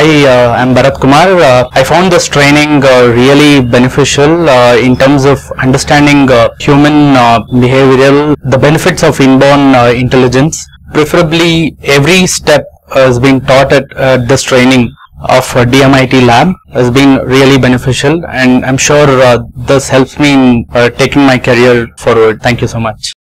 Hi, uh, I'm Bharat Kumar. Uh, I found this training uh, really beneficial uh, in terms of understanding uh, human uh, behavioral, the benefits of inborn uh, intelligence. Preferably, every step has been taught at this training of DMIT lab has been really beneficial and I'm sure this helps me in taking my career forward. Thank you so much.